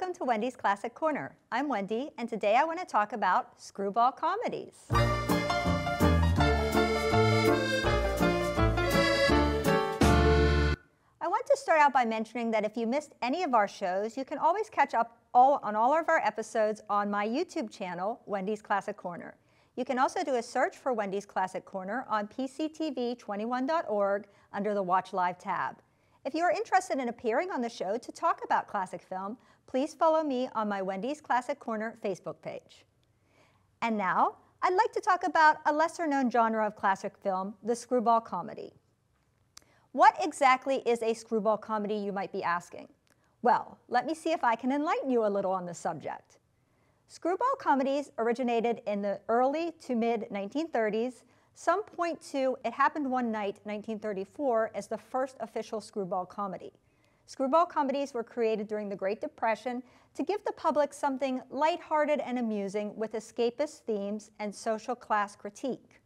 Welcome to Wendy's Classic Corner. I'm Wendy, and today I want to talk about screwball comedies. I want to start out by mentioning that if you missed any of our shows, you can always catch up all, on all of our episodes on my YouTube channel, Wendy's Classic Corner. You can also do a search for Wendy's Classic Corner on PCTV21.org under the Watch Live tab. If you are interested in appearing on the show to talk about classic film, please follow me on my Wendy's Classic Corner Facebook page. And now, I'd like to talk about a lesser known genre of classic film, the screwball comedy. What exactly is a screwball comedy, you might be asking? Well, let me see if I can enlighten you a little on the subject. Screwball comedies originated in the early to mid 1930s. Some point to It Happened One Night, 1934, as the first official screwball comedy. Screwball comedies were created during the Great Depression to give the public something lighthearted and amusing with escapist themes and social class critique.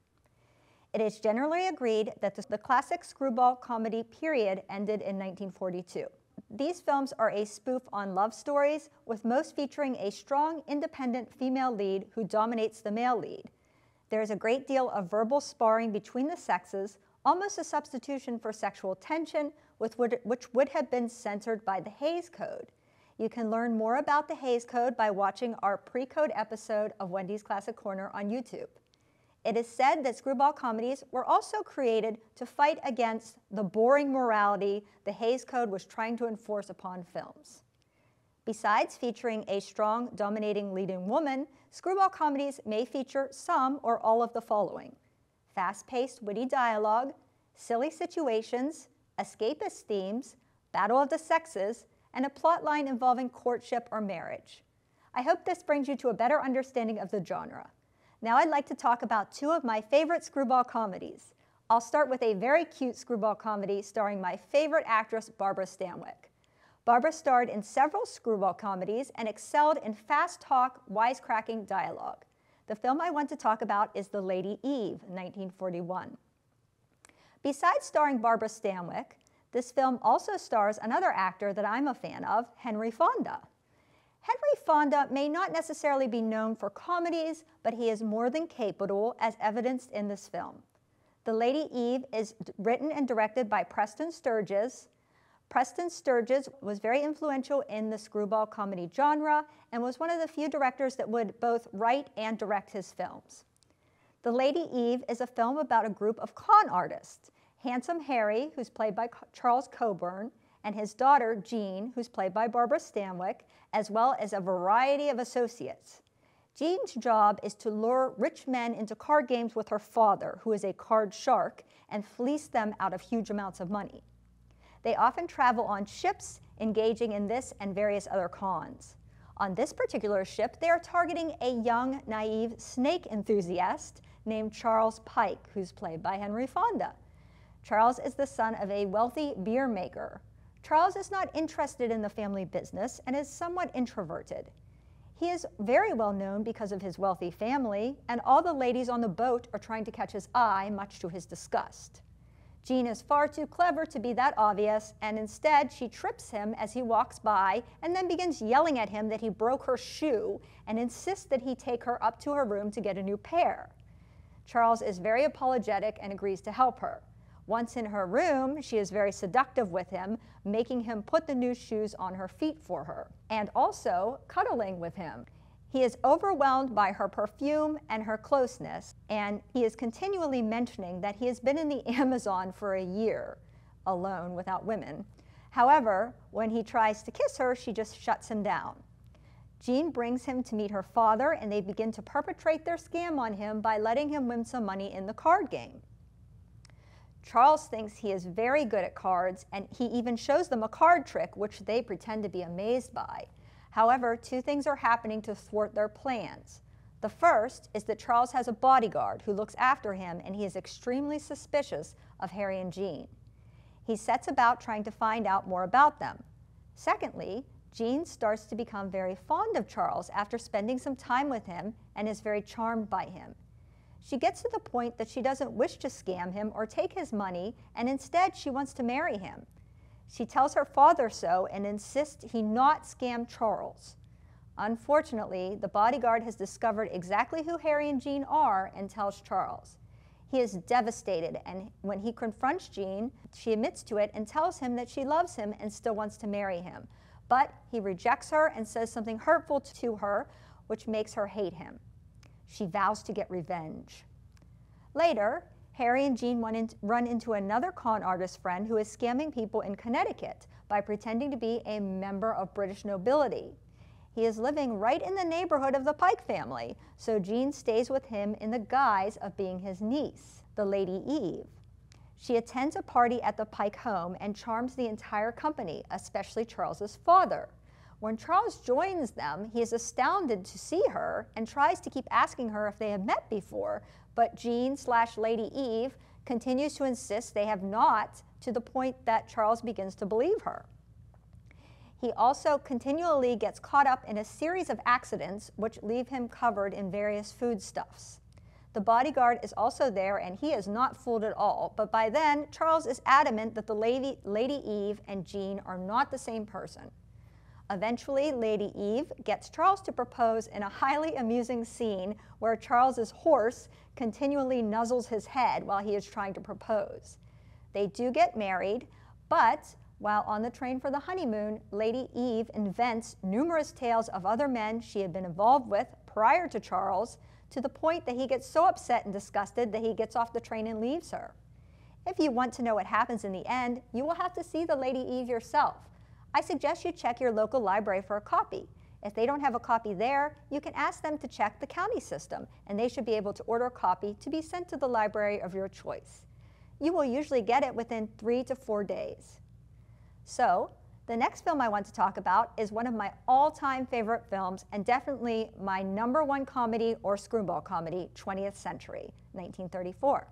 It is generally agreed that the, classic screwball comedy period ended in 1942. These films are a spoof on love stories, with most featuring a strong, independent female lead who dominates the male lead. There is a great deal of verbal sparring between the sexes, almost a substitution for sexual tension, which would have been censored by the Hays Code. You can learn more about the Hays Code by watching our pre-code episode of Wendy's Classic Corner on YouTube. It is said that screwball comedies were also created to fight against the boring morality the Hays Code was trying to enforce upon films. Besides featuring a strong, dominating leading woman, screwball comedies may feature some or all of the following fast paced, witty dialogue, silly situations, escapist themes, battle of the sexes, and a plot line involving courtship or marriage. I hope this brings you to a better understanding of the genre. Now I'd like to talk about two of my favorite screwball comedies. I'll start with a very cute screwball comedy starring my favorite actress, Barbara Stanwyck. Barbara starred in several screwball comedies and excelled in fast talk, wisecracking dialogue. The film I want to talk about is The Lady Eve, 1941. Besides starring Barbara Stanwyck, this film also stars another actor that I'm a fan of, Henry Fonda. Henry Fonda may not necessarily be known for comedies, but he is more than capable, as evidenced in this film. The Lady Eve is written and directed by Preston Sturges. Preston Sturges was very influential in the screwball comedy genre and was one of the few directors that would both write and direct his films. The Lady Eve is a film about a group of con artists. Handsome Harry, who's played by Charles Coburn, and his daughter, Jean, who's played by Barbara Stanwyck, as well as a variety of associates. Jean's job is to lure rich men into card games with her father, who is a card shark, and fleece them out of huge amounts of money. They often travel on ships, engaging in this and various other cons. On this particular ship, they are targeting a young, naive snake enthusiast named Charles Pike, who's played by Henry Fonda. Charles is the son of a wealthy beer maker. Charles is not interested in the family business and is somewhat introverted. He is very well known because of his wealthy family, and all the ladies on the boat are trying to catch his eye, much to his disgust. Jean is far too clever to be that obvious, and instead she trips him as he walks by and then begins yelling at him that he broke her shoe and insists that he take her up to her room to get a new pair. Charles is very apologetic and agrees to help her. Once in her room, she is very seductive with him, making him put the new shoes on her feet for her, and also cuddling with him. He is overwhelmed by her perfume and her closeness, and he is continually mentioning that he has been in the Amazon for a year, alone without women. However, when he tries to kiss her, she just shuts him down. Jean brings him to meet her father, and they begin to perpetrate their scam on him by letting him win some money in the card game. Charles thinks he is very good at cards, and he even shows them a card trick, which they pretend to be amazed by. However, two things are happening to thwart their plans. The first is that Charles has a bodyguard who looks after him, and he is extremely suspicious of Harry and Jean. He sets about trying to find out more about them. Secondly, Jean starts to become very fond of Charles after spending some time with him and is very charmed by him. She gets to the point that she doesn't wish to scam him or take his money, and instead she wants to marry him. She tells her father so and insists he not scam Charles. Unfortunately, the bodyguard has discovered exactly who Harry and Jean are and tells Charles. He is devastated, and when he confronts Jean, she admits to it and tells him that she loves him and still wants to marry him. But he rejects her and says something hurtful to her, which makes her hate him. She vows to get revenge. Later, Harry and Jean run into another con artist friend who is scamming people in Connecticut by pretending to be a member of British nobility. He is living right in the neighborhood of the Pike family, so Jean stays with him in the guise of being his niece, the Lady Eve. She attends a party at the Pike home and charms the entire company, especially Charles's father. When Charles joins them, he is astounded to see her and tries to keep asking her if they have met before, but Jean slash Lady Eve continues to insist they have not to the point that Charles begins to believe her. He also continually gets caught up in a series of accidents which leave him covered in various foodstuffs. The bodyguard is also there and he is not fooled at all, but by then Charles is adamant that the lady, Lady Eve and Jean are not the same person. Eventually, Lady Eve gets Charles to propose in a highly amusing scene where Charles's horse continually nuzzles his head while he is trying to propose. They do get married, but while on the train for the honeymoon, Lady Eve invents numerous tales of other men she had been involved with prior to Charles, to the point that he gets so upset and disgusted that he gets off the train and leaves her. If you want to know what happens in the end, you will have to see the Lady Eve yourself. I suggest you check your local library for a copy. If they don't have a copy there, you can ask them to check the county system, and they should be able to order a copy to be sent to the library of your choice. You will usually get it within three to four days. So, the next film I want to talk about is one of my all-time favorite films and definitely my number one comedy or screwball comedy, 20th Century, 1934.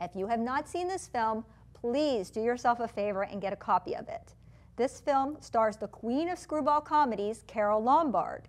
If you have not seen this film, please do yourself a favor and get a copy of it. This film stars the queen of screwball comedies, Carole Lombard.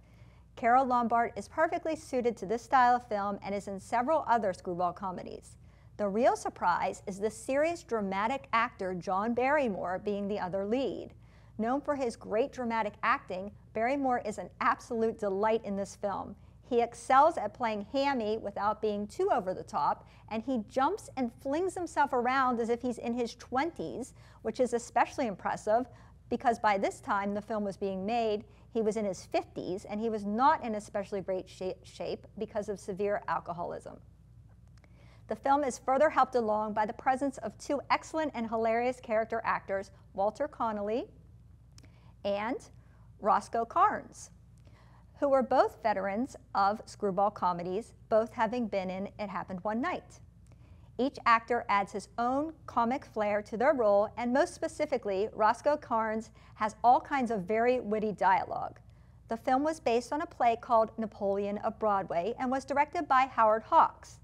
Carole Lombard is perfectly suited to this style of film and is in several other screwball comedies. The real surprise is the serious dramatic actor John Barrymore being the other lead. Known for his great dramatic acting, Barrymore is an absolute delight in this film. He excels at playing hammy without being too over the top, and he jumps and flings himself around as if he's in his 20s, which is especially impressive because by this time the film was being made, he was in his 50s and he was not in especially great shape because of severe alcoholism. The film is further helped along by the presence of two excellent and hilarious character actors, Walter Connolly and Roscoe Karns, who were both veterans of screwball comedies, both having been in It Happened One Night. Each actor adds his own comic flair to their role, and most specifically, Roscoe Karns has all kinds of very witty dialogue. The film was based on a play called Napoleon of Broadway and was directed by Howard Hawks.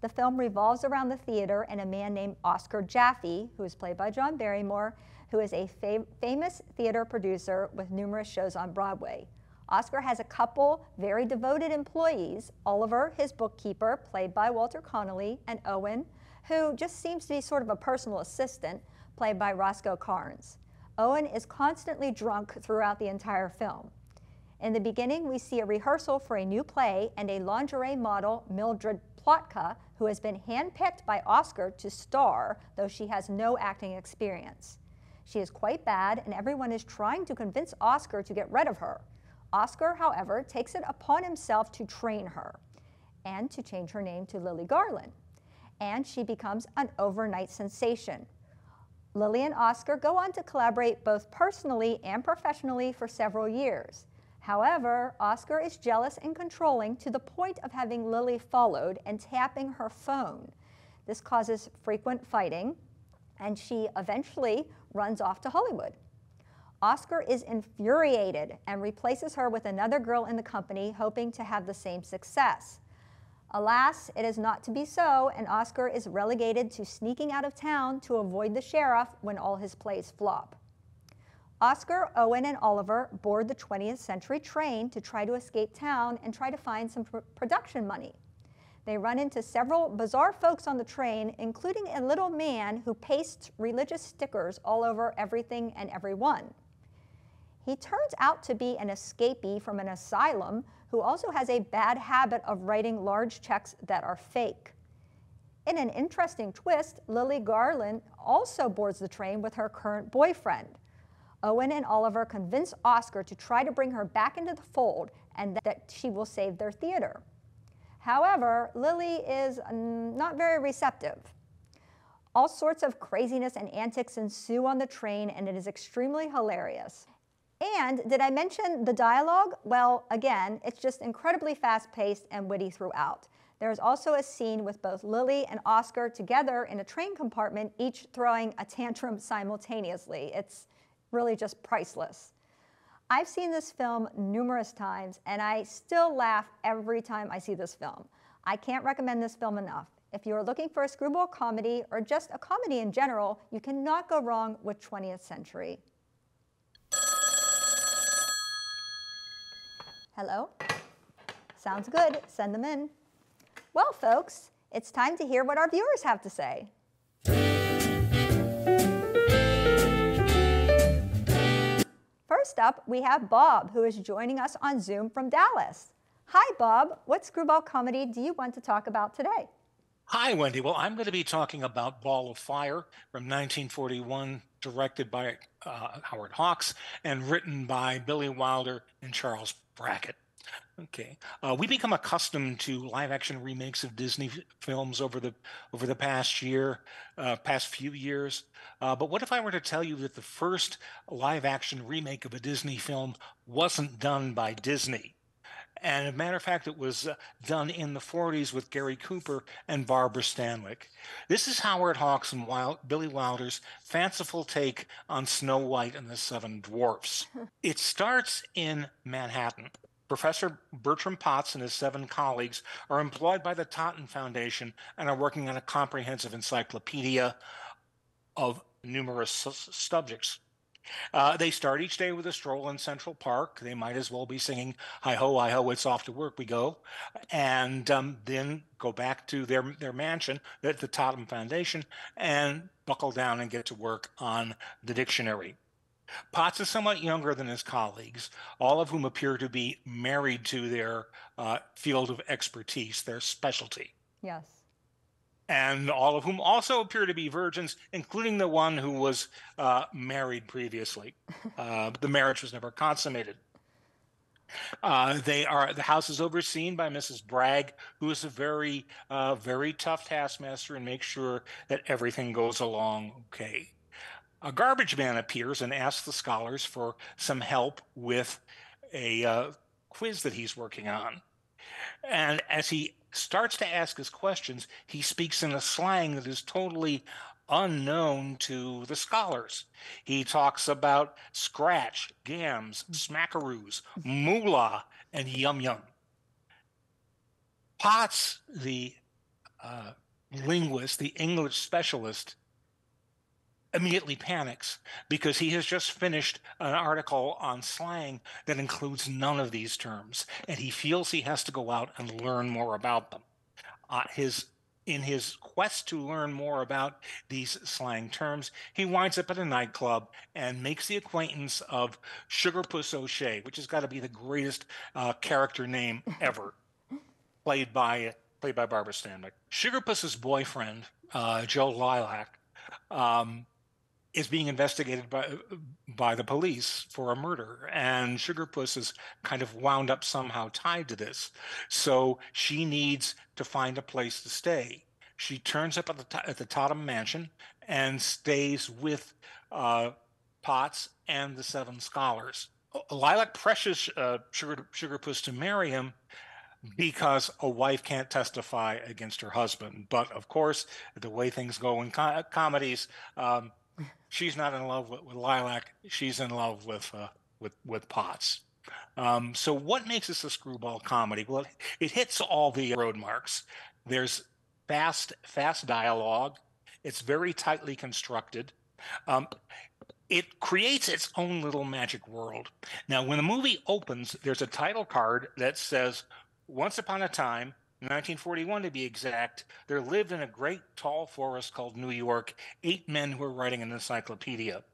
The film revolves around the theater and a man named Oscar Jaffe, who is played by John Barrymore, who is a fam famous theater producer with numerous shows on Broadway. Oscar has a couple very devoted employees, Oliver, his bookkeeper, played by Walter Connolly, and Owen, who just seems to be sort of a personal assistant, played by Roscoe Karns. Owen is constantly drunk throughout the entire film. In the beginning, we see a rehearsal for a new play and a lingerie model, Mildred Plotka, who has been handpicked by Oscar to star, though she has no acting experience. She is quite bad, and everyone is trying to convince Oscar to get rid of her. Oscar, however, takes it upon himself to train her and to change her name to Lily Garland and she becomes an overnight sensation. Lily and Oscar go on to collaborate both personally and professionally for several years. However, Oscar is jealous and controlling to the point of having Lily followed and tapping her phone. This causes frequent fighting, and she eventually runs off to Hollywood. Oscar is infuriated and replaces her with another girl in the company, hoping to have the same success. Alas, it is not to be so, and Oscar is relegated to sneaking out of town to avoid the sheriff when all his plays flop. Oscar, Owen, and Oliver board the 20th century train to try to escape town and try to find some pr- production money. They run into several bizarre folks on the train, including a little man who pastes religious stickers all over everything and everyone. He turns out to be an escapee from an asylum who also has a bad habit of writing large checks that are fake. In an interesting twist, Lily Garland also boards the train with her current boyfriend. Owen and Oliver convince Oscar to try to bring her back into the fold and that she will save their theater. However, Lily is mm, not very receptive. All sorts of craziness and antics ensue on the train, and it is extremely hilarious. And did I mention the dialogue? Well, again, it's just incredibly fast paced and witty throughout. There's also a scene with both Lily and Oscar together in a train compartment, each throwing a tantrum simultaneously. It's really just priceless. I've seen this film numerous times and I still laugh every time I see this film. I can't recommend this film enough. If you are looking for a screwball comedy or just a comedy in general, you cannot go wrong with 20th Century. Hello? Sounds good. Send them in. Well, folks, it's time to hear what our viewers have to say. First up, we have Bob, who is joining us on Zoom from Dallas. Hi, Bob. What screwball comedy do you want to talk about today? Hi, Wendy. Well, I'm going to be talking about Ball of Fire from 1941, directed by uh, Howard Hawks and written by Billy Wilder and Charles Brackett. Okay, uh, we become accustomed to live-action remakes of Disney films over the over the past year, uh, past few years. Uh, but what if I were to tell you that the first live-action remake of a Disney film wasn't done by Disney? And as a matter of fact, it was uh, done in the 40s with Gary Cooper and Barbara Stanwyck. This is Howard Hawks and Wild, Billy Wilder's fanciful take on Snow White and the Seven Dwarfs. it starts in Manhattan. Professor Bertram Potts and his seven colleagues are employed by the Totten Foundation and are working on a comprehensive encyclopedia of numerous su- subjects. Uh, they start each day with a stroll in Central Park. They might as well be singing "Hi ho, hi ho, it's off to work we go," and um, then go back to their their mansion at the Totten Foundation and buckle down and get to work on the dictionary. Potts is somewhat younger than his colleagues, all of whom appear to be married to their uh, field of expertise, their specialty Yes. And all of whom also appear to be virgins, including the one who was uh, married previously. Uh, the marriage was never consummated. Uh, they are the house is overseen by Mrs. Bragg, who is a very, uh, very tough taskmaster and makes sure that everything goes along okay. A garbage man appears and asks the scholars for some help with a uh, quiz that he's working on. And as he starts to ask his questions, he speaks in a slang that is totally unknown to the scholars. He talks about scratch, gams, smackaroos, moolah, and yum yum. Potts, the uh, linguist, the English specialist, immediately panics because he has just finished an article on slang that includes none of these terms, and he feels he has to go out and learn more about them. Uh, his in his quest to learn more about these slang terms, he winds up at a nightclub and makes the acquaintance of Sugar Puss O'Shea, which has got to be the greatest uh, character name ever, played by played by Barbara Stanwyck. Sugar Puss's boyfriend, uh, Joe Lilac, um, is being investigated by by the police for a murder, and Sugarpuss is kind of wound up somehow tied to this. So she needs to find a place to stay. She turns up at the at the Totten Mansion and stays with uh, Potts and the seven scholars. Lilac pressures uh, Sugar Sugarpuss to marry him, because a wife can't testify against her husband. But of course, the way things go in co- comedies, um, she's not in love with, with Lilac. She's in love with uh, with with Potts. Um, so what makes this a screwball comedy? Well, it, it hits all the road marks. There's fast fast dialogue. It's very tightly constructed. Um, it creates its own little magic world. Now, when the movie opens, there's a title card that says, Once upon a time, 1941 to be exact, there lived in a great tall forest called New York eight men who were writing an encyclopedia.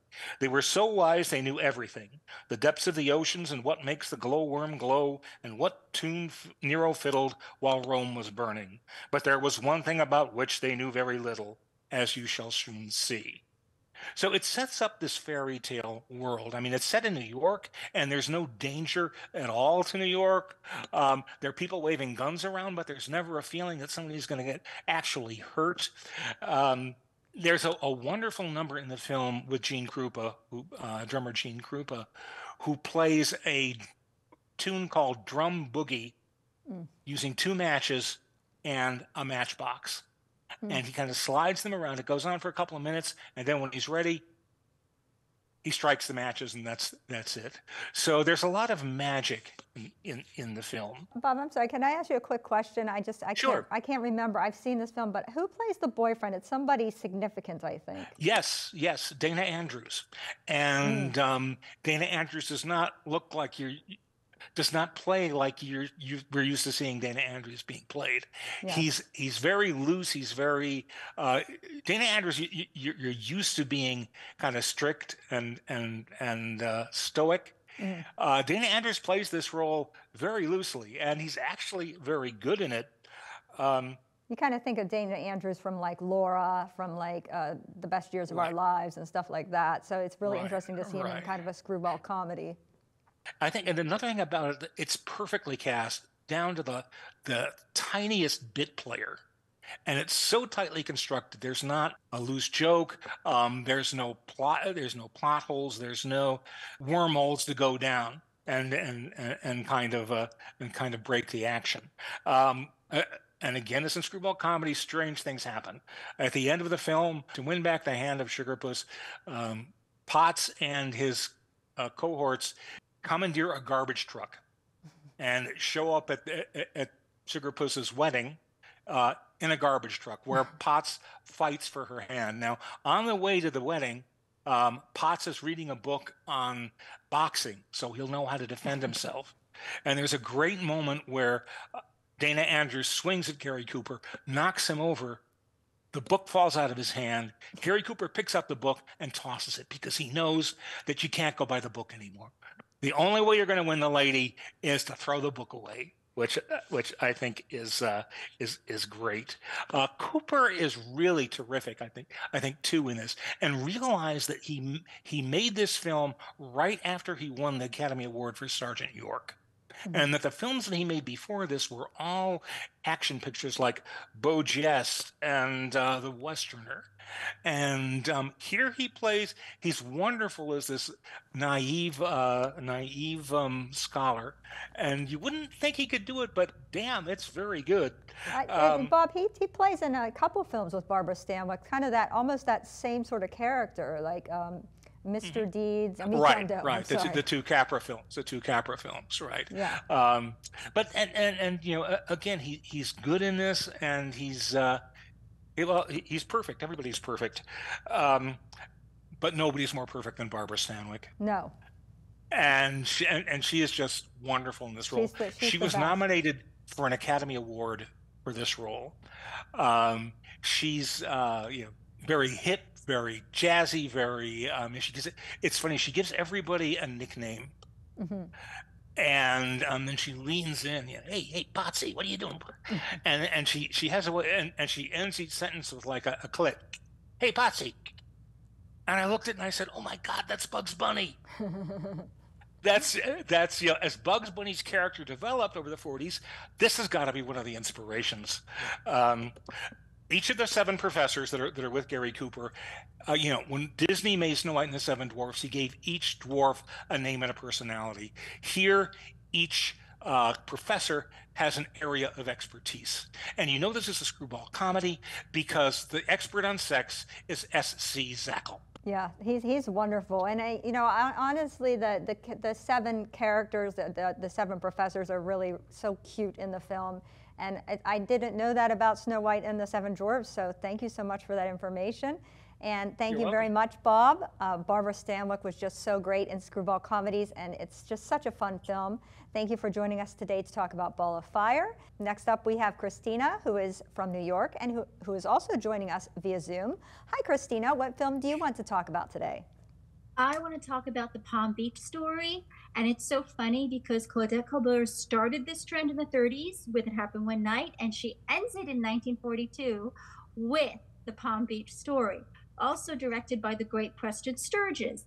They were so wise they knew everything the depths of the oceans and what makes the glowworm glow and what tune Nero fiddled while Rome was burning. But there was one thing about which they knew very little, as you shall soon see. So it sets up this fairy tale world. I mean, it's set in New York, and there's no danger at all to New York. Um, there are people waving guns around, but there's never a feeling that somebody's going to get actually hurt. Um, there's a, a, wonderful number in the film with Gene Krupa, who, uh, drummer Gene Krupa, who plays a tune called Drum Boogie mm. using two matches and a matchbox. Mm. And he kind of slides them around. It goes on for a couple of minutes, and then when he's ready, he strikes the matches, and that's that's it. So there's a lot of magic in in, the film. Bob, I'm sorry. Can I ask you a quick question? I just I sure. can't I can't remember. I've seen this film, but who plays the boyfriend? It's somebody significant, I think. Yes, yes, Dana Andrews, and mm. um, Dana Andrews does not look like you're does not play like you're you we're used to seeing Dana Andrews being played. Yeah. He's he's very loose. He's very uh, Dana Andrews. You, you, you're used to being kind of strict and and and uh, stoic. Mm. Uh, Dana Andrews plays this role very loosely, and he's actually very good in it. Um, you kind of think of Dana Andrews from like Laura, from like uh, The Best Years of right. Our Lives and stuff like that. So it's really right. interesting to see him in kind of a screwball comedy. I think, and another thing about it, it's perfectly cast down to the the tiniest bit player, and it's so tightly constructed. There's not a loose joke. Um, there's no plot. There's no plot holes. There's no wormholes to go down and and and kind of uh, and kind of break the action. Um, uh, and again, as in screwball comedy, strange things happen. At the end of the film, to win back the hand of Sugarpuss, um, Potts and his uh, cohorts commandeer a garbage truck and show up at, at, at Sugarpuss's wedding uh, in a garbage truck where Potts fights for her hand. Now, on the way to the wedding, um, Potts is reading a book on boxing, so he'll know how to defend himself. And there's a great moment where uh, Dana Andrews swings at Gary Cooper, knocks him over. The book falls out of his hand. Gary Cooper picks up the book and tosses it because he knows that you can't go by the book anymore the only way you're going to win the lady is to throw the book away which which I think is uh, is is great. Uh, Cooper is really terrific. I think I think too in this, and realize that he he made this film right after he won the Academy Award for Sergeant York. Mm-hmm. And that the films that he made before this were all action pictures like Beau Geste and uh, The Westerner. And um, here he plays. He's wonderful as this naive, uh, naive um, scholar, and you wouldn't think he could do it, but damn, it's very good. Um, Bob, he, he plays in a couple films with Barbara Stanwyck, kind of that almost that same sort of character, like um, Mr. Mm-hmm. Deeds. Mean, right, right. The, the, two Capra films, the two Capra films, right? Yeah. Um, but and, and and you know, again, he he's good in this, and he's uh, he, well, he's perfect. Everybody's perfect. Um, but nobody's more perfect than Barbara Stanwyck. No. And she, and, and she is just wonderful in this role. She's the, she's she was nominated for an Academy Award for this role. Um, she's uh, you know very hip, very jazzy, very. Um, she gives it, it's funny. She gives everybody a nickname. Mm-hmm and um, then she leans in, you know, hey, hey, Potsy, what are you doing? and and she she has a and, and she ends each sentence with like a, a click. Hey, Potsy. And I looked at it and I said, oh my God, that's Bugs Bunny. that's that's you know, as Bugs Bunny's character developed over the 40s, this has got to be one of the inspirations. Um, each of the seven professors that are that are with Gary Cooper, uh, you know, when Disney made Snow White and the Seven Dwarfs, he gave each dwarf a name and a personality. Here, each uh, professor has an area of expertise. And you know this is a screwball comedy because the expert on sex is S.C. Zackel. Yeah, he's he's wonderful, and I, you know, I, honestly, the, the the seven characters, the, the, the seven professors are really so cute in the film, and I, I didn't know that about Snow White and the Seven Dwarfs. So thank you so much for that information. And thank You're you very much, Bob. Uh, Barbara Stanwyck was just so great in screwball comedies, and it's just such a fun film. Thank you for joining us today to talk about Ball of Fire. Next up, we have Christina, who is from New York and who, who is also joining us via Zoom. Hi, Christina. What film do you want to talk about today? I want to talk about the Palm Beach story. And it's so funny because Claudette Colbert started this trend in the 30s with It Happened One Night, and she ends it in 1942 with the Palm Beach story also directed by the great Preston Sturges.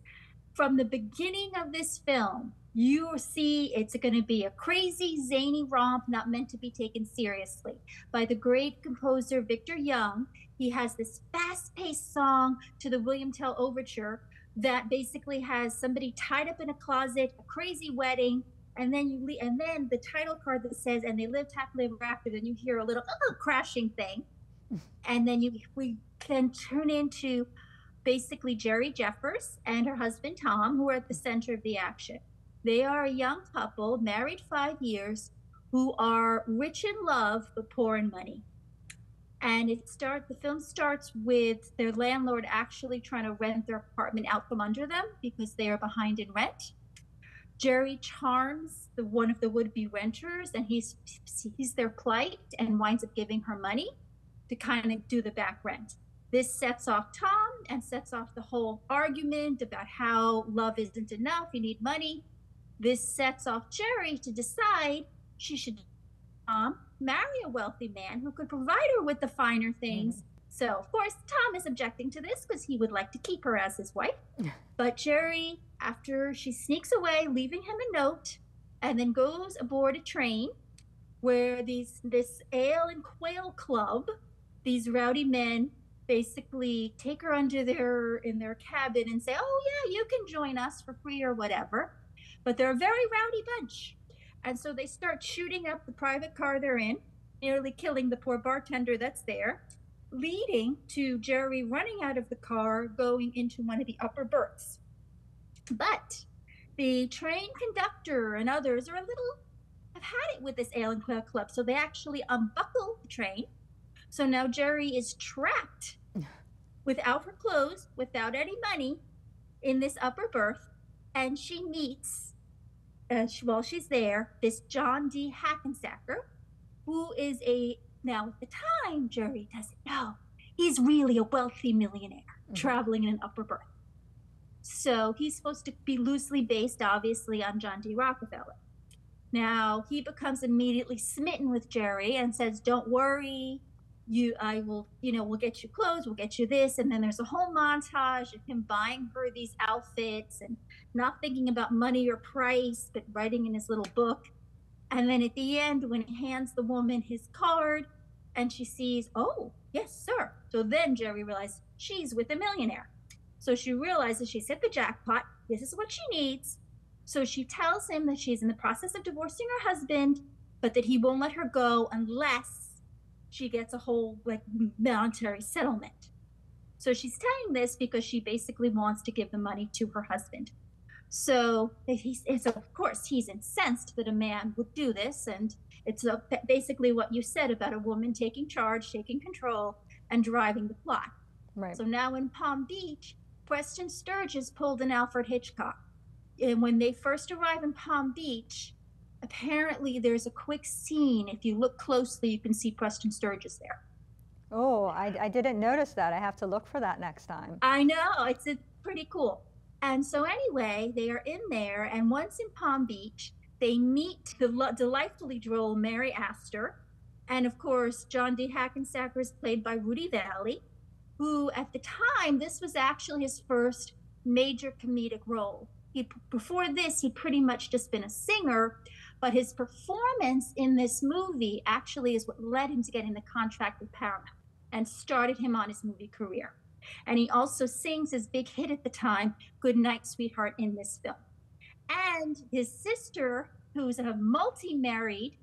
From the beginning of this film, you see it's going to be a crazy, zany romp not meant to be taken seriously. By the great composer Victor Young, he has this fast paced song to the William Tell Overture that basically has somebody tied up in a closet, a crazy wedding, and then you leave, and then the title card that says and they lived happily ever after then you hear a little oh, crashing thing and then you we can turn into basically Gerry Jeffers and her husband Tom, who are at the center of the action. They are a young couple, married five years, who are rich in love but poor in money. And it starts the film starts with their landlord actually trying to rent their apartment out from under them because they are behind in rent. Gerry charms the one of the would-be renters, and he sees their plight and winds up giving her money to kind of do the back rent. This sets off Tom and sets off the whole argument about how love isn't enough, you need money. This sets off Gerry to decide she should um, marry a wealthy man who could provide her with the finer things. Mm-hmm. So, of course, Tom is objecting to this because he would like to keep her as his wife. But Gerry, after she sneaks away, leaving him a note, and then goes aboard a train where these this ale and quail club these rowdy men basically take her under their in their cabin and say, "Oh yeah, you can join us for free or whatever." But they're a very rowdy bunch. And so they start shooting up the private car they're in, nearly killing the poor bartender that's there, leading to Gerry running out of the car, going into one of the upper berths. But the train conductor and others are a little have had it with this ale and quail club, so they actually unbuckle the train so now Gerry is trapped without her clothes, without any money in this upper berth. And she meets, uh, she, while she's there, this John D. Hackensacker, who is a, now at the time, Gerry doesn't know, he's really a wealthy millionaire mm-hmm. traveling in an upper berth. So he's supposed to be loosely based, obviously, on John D. Rockefeller. Now he becomes immediately smitten with Gerry and says, Don't worry, you i will you know we'll get you clothes we'll get you this and then there's a whole montage of him buying her these outfits and not thinking about money or price but writing in his little book. And then at the end when he hands the woman his card and she sees oh yes sir. So then jerry realizes she's with a millionaire. So she realizes she's hit the jackpot. This is what she needs. So she tells him that she's in the process of divorcing her husband but that he won't let her go unless she gets a whole like monetary settlement. So she's telling this because she basically wants to give the money to her husband. So he's, so of course he's incensed that a man would do this, and it's a, basically what you said about a woman taking charge, taking control, and driving the plot. Right. So now in Palm Beach, Preston Sturges pulled an Alfred Hitchcock. And when they first arrive in Palm Beach, apparently there's a quick scene. If you look closely, you can see Preston Sturges there. Oh, I, I didn't notice that. I have to look for that next time. I know. It's a, pretty cool. And so, anyway, they are in there. And once in Palm Beach, they meet the lo- delightfully droll Mary Astor. And of course, John D. Hackensacker is played by Rudy Vallée, who at the time, this was actually his first major comedic role. He, before this, he'd pretty much just been a singer, but his performance in this movie actually is what led him to getting the contract with Paramount and started him on his movie career. And he also sings his big hit at the time, Good Night, Sweetheart, in this film. And his sister who's a multi-married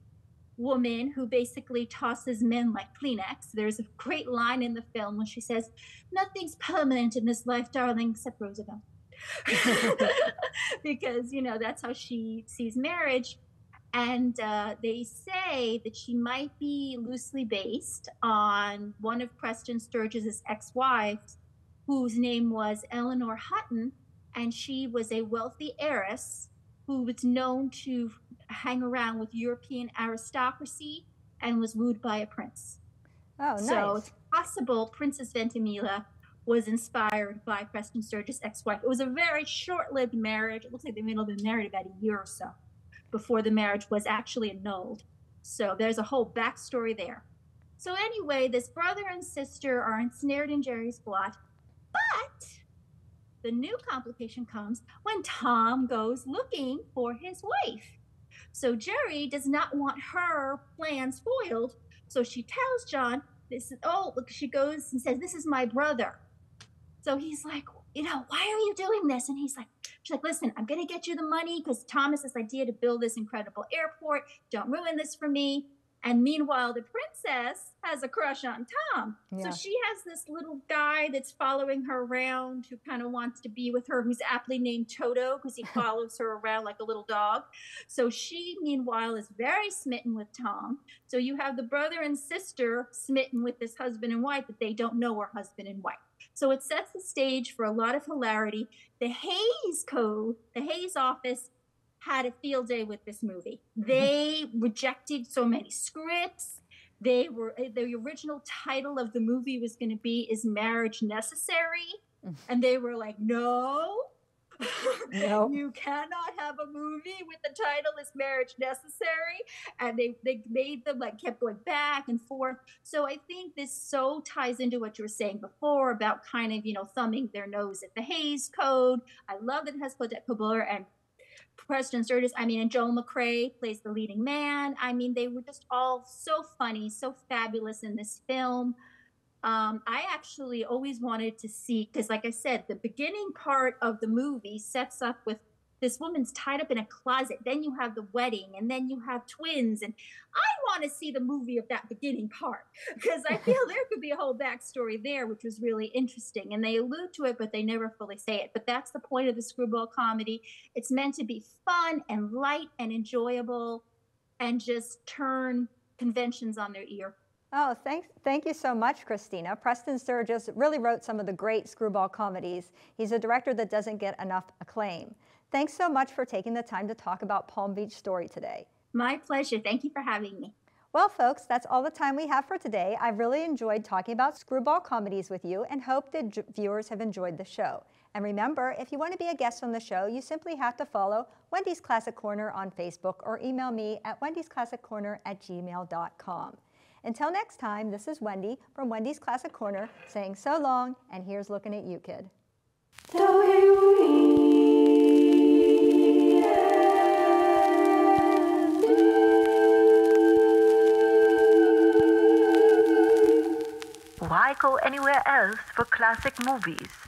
woman who basically tosses men like Kleenex. There's a great line in the film when she says, "Nothing's permanent in this life, darling, except Roosevelt." because you know that's how she sees marriage and uh, they say that she might be loosely based on one of preston sturges's ex-wives whose name was eleanor hutton and she was a wealthy heiress who was known to hang around with european aristocracy and was wooed by a prince Oh, nice. so it's possible princess Centimillia was inspired by Preston Sturges' ex-wife. It was a very short-lived marriage. It looks like they may have been married about a year or so before the marriage was actually annulled. So there's a whole backstory there. So anyway, this brother and sister are ensnared in Gerry's plot, but the new complication comes when Tom goes looking for his wife. So Gerry does not want her plans foiled. So she tells John, this is, oh, look, she goes and says, this is my brother. So he's like, you know, why are you doing this? And he's like, she's like, listen, I'm gonna get you the money because Tom has this idea to build this incredible airport. Don't ruin this for me. And meanwhile, the princess has a crush on Tom. Yeah. So she has this little guy that's following her around who kind of wants to be with her, who's aptly named Toto because he follows her around like a little dog. So she, meanwhile, is very smitten with Tom. So you have the brother and sister smitten with this husband and wife, but they don't know are husband and wife. So it sets the stage for a lot of hilarity. The Hays Code, the Hays office, had a field day with this movie. Mm-hmm. They rejected so many scripts. They were eh, the original title of the movie was going to be "Is Marriage Necessary?" Mm. and they were like, "No, No. you cannot have a movie with the title "Is Marriage Necessary?" And they they made them like kept going back and forth. So I think this so ties into what you were saying before about kind of you know thumbing their nose at the Hays Code. I love that it has Claudette Colbert and Preston Sturges. I mean, and Joel McCrea plays the leading man. I mean, they were just all so funny, so fabulous in this film. Um, I actually always wanted to see because, like I said, the beginning part of the movie sets up with this woman's tied up in a closet. Then you have the wedding, and then you have twins. And I want to see the movie of that beginning part because I feel there could be a whole backstory there, which was really interesting. And they allude to it, but they never fully say it. But that's the point of the screwball comedy. It's meant to be fun and light and enjoyable, and just turn conventions on their ear. Oh, thanks, thank you so much, Christina. Preston Sturges really wrote some of the great screwball comedies. He's a director that doesn't get enough acclaim. Thanks so much for taking the time to talk about Palm Beach Story today. My pleasure. Thank you for having me. Well, folks, that's all the time we have for today. I've really enjoyed talking about screwball comedies with you and hope that viewers have enjoyed the show. And remember, if you want to be a guest on the show, you simply have to follow Wendy's Classic Corner on Facebook or email me at wendysclassiccorner at gmail.com. Until next time, this is Wendy from Wendy's Classic Corner saying so long, and here's looking at you, kid. Why go anywhere else for classic movies?